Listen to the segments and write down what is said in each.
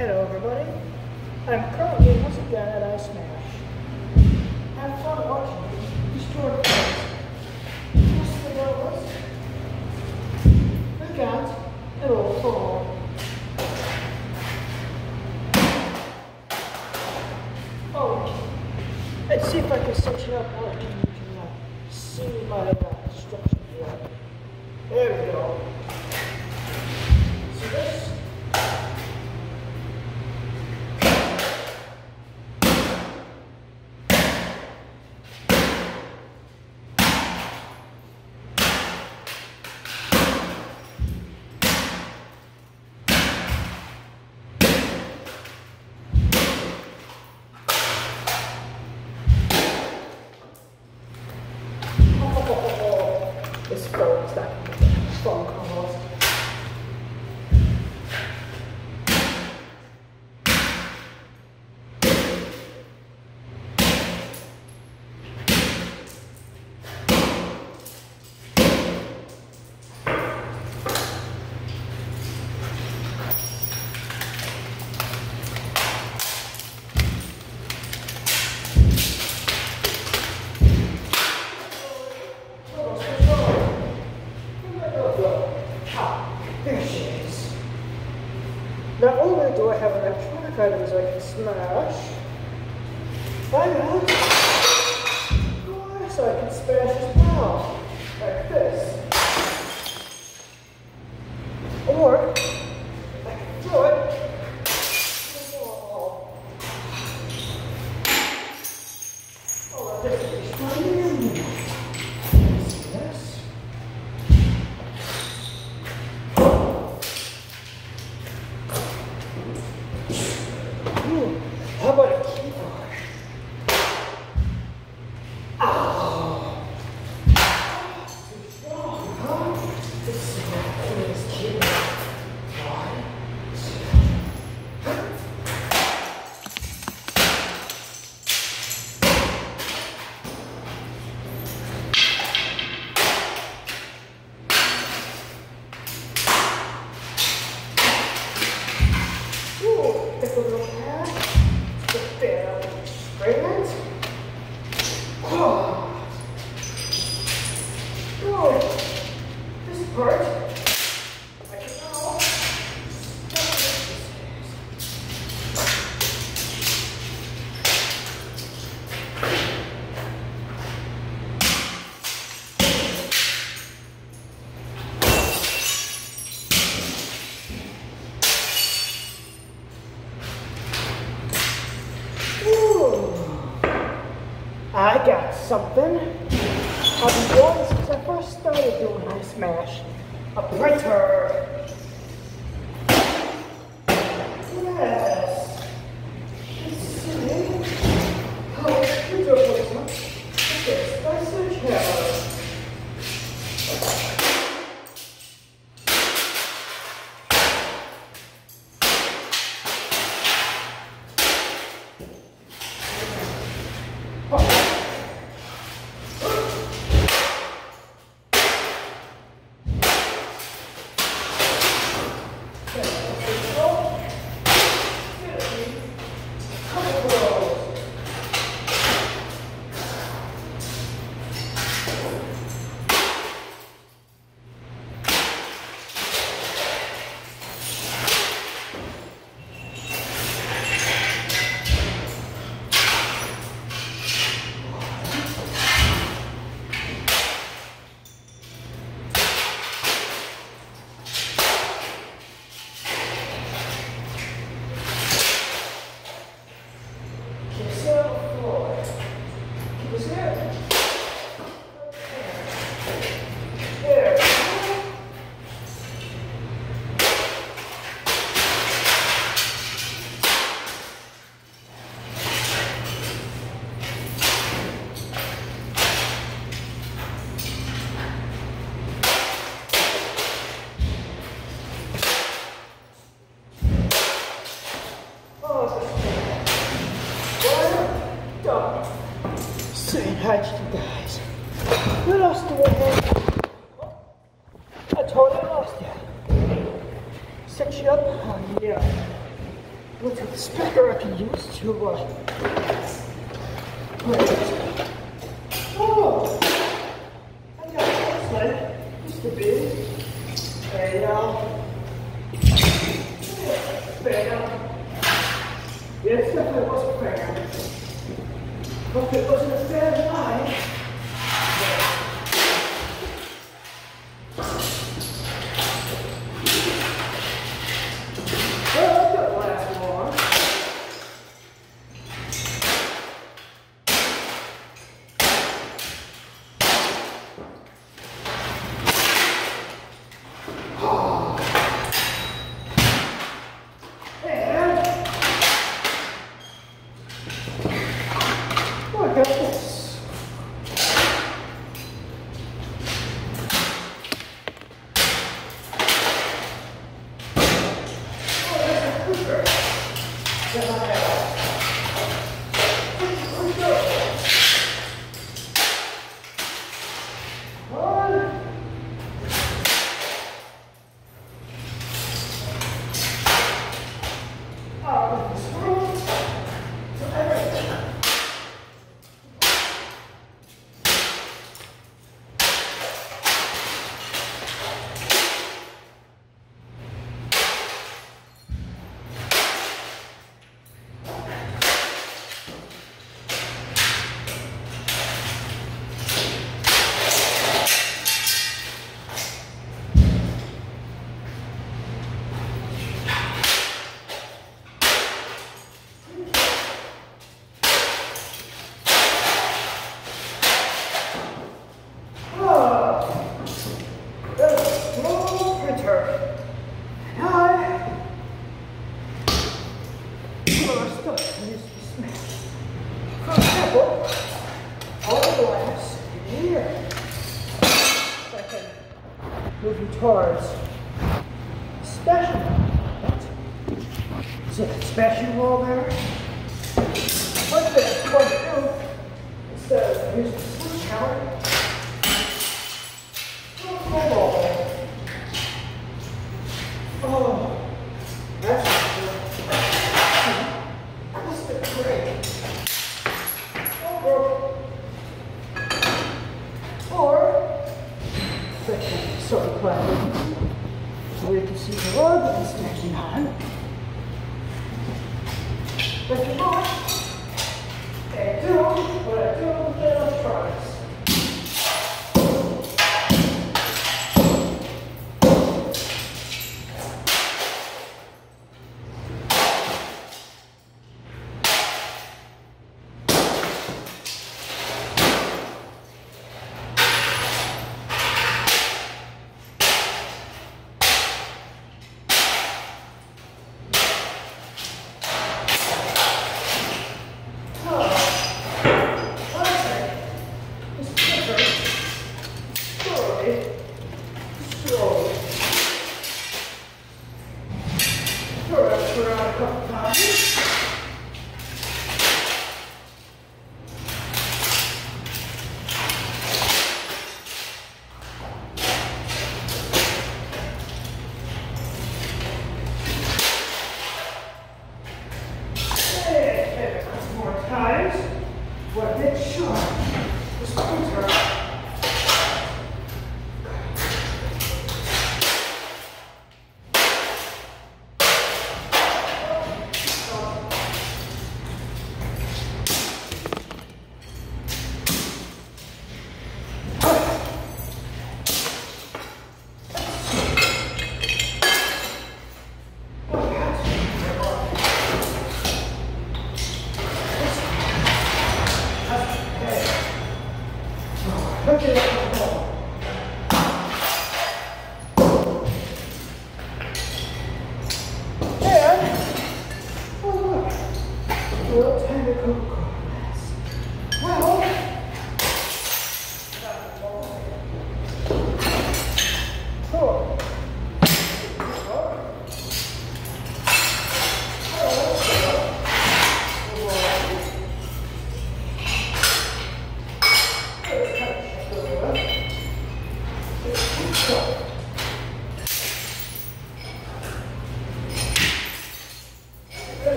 Hello everybody. I'm currently once again at I Smash. Have fun watching me destroy place. Just the levels. Look out, it'll fall. Oh, let's see if I can set you up where you can see my uh, instruction here. There we go. See this? This phone is that phone calls. Ah, there she is. Not only do I have items I can smash, have glass I can smash as well, like this. Or I can throw it to the wall. Oh, this is fun. Yes. Ooh, how about a keyboard? Oh. Too strong, huh? Let's see what I can do with this keyboard. One, two. Ooh, it's a little pad. It's a bit of fragrance. Oh. Ooh, this part. I can now. Ooh. I got something. I've been doing since I first started doing I Smash. A printer. Yes. Let's see. Oh, printer placement. Okay, message here. Kiss it on the floor. It. There. I totally lost you. Set you up? Oh, yeah. Look at the speaker I can use to, uh, Thank you. Other ones here. So I can move you towards special. So the special roll there. One thing going to do is uh, here's the switch counter. well. We can see the road, that is it's actually. But you know?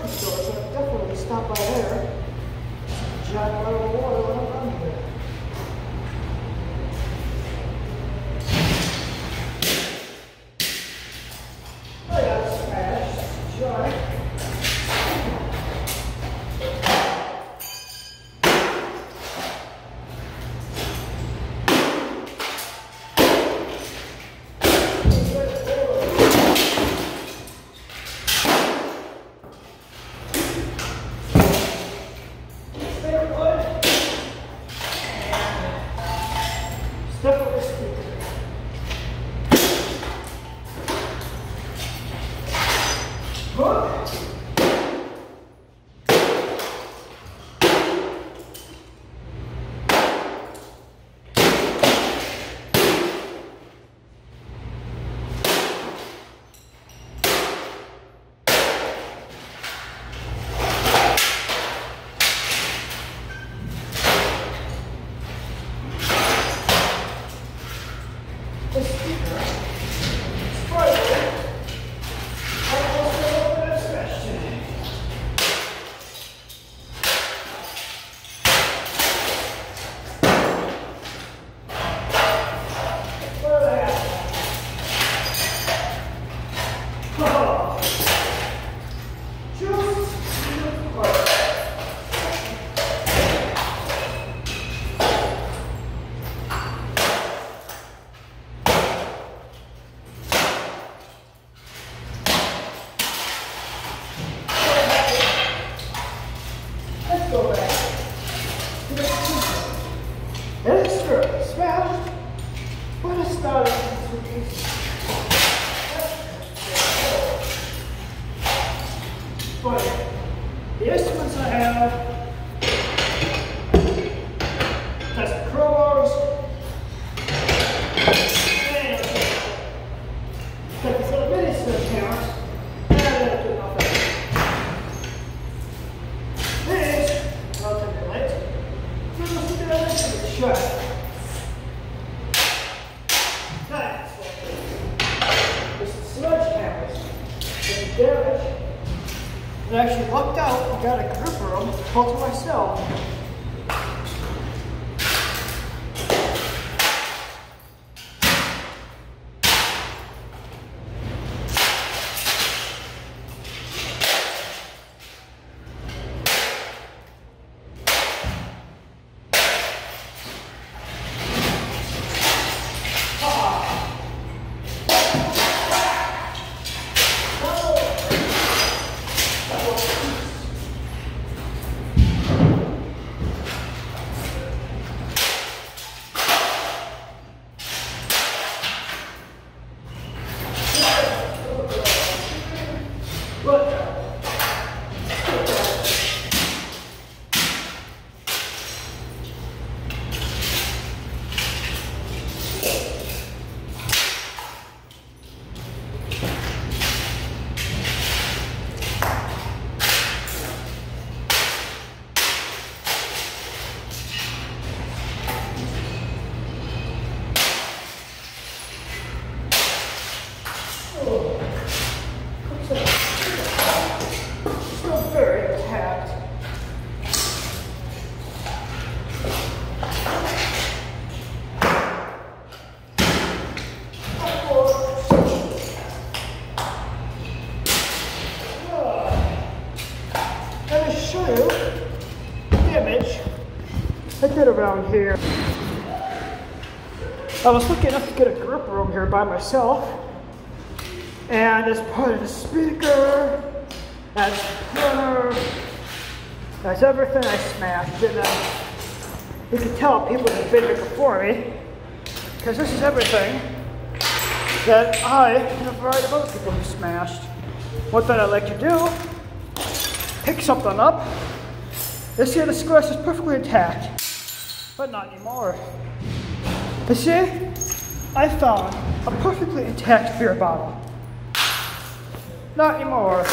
Grocery store, so I'll definitely stop by there. Giant bottle of water here. I was lucky enough to get a grip room here by myself. And as part of the speaker, the printer, that's everything I smashed. And uh, you can tell people have been here before me. Because this is everything that I and a variety of other people have smashed. What that I like to do, pick something up. This here, the squash is perfectly intact, but not anymore. You see, I found a perfectly intact beer bottle. Not anymore.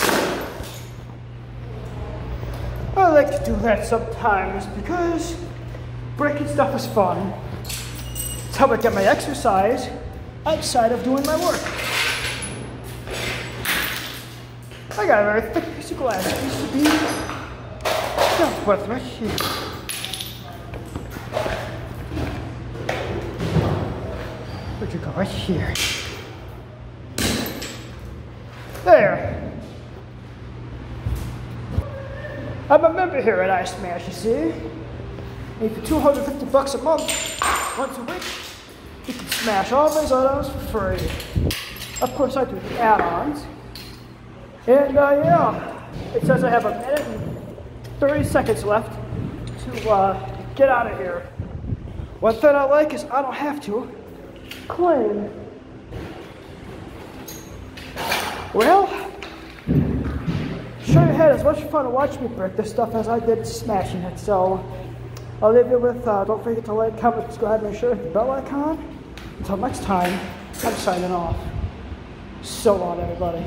I like to do that sometimes because breaking stuff is fun. It's how I get my exercise outside of doing my work. I got a very thick piece of glass. It used to be dealt right here. Where'd you go? Right here. There. I'm a member here at I Smash, you see. And for 250 bucks a month, once a week, you can smash all these items for free. Of course, I do the add-ons. And uh, yeah, it says I have a minute and 30 seconds left to uh, get out of here. One thing I like is I don't have to clean. Well, sure you had as much fun to watch me break this stuff as I did smashing it. So I'll leave you with, uh, don't forget to like, comment, subscribe, and share the bell icon. Until next time, I'm signing off. So long, everybody.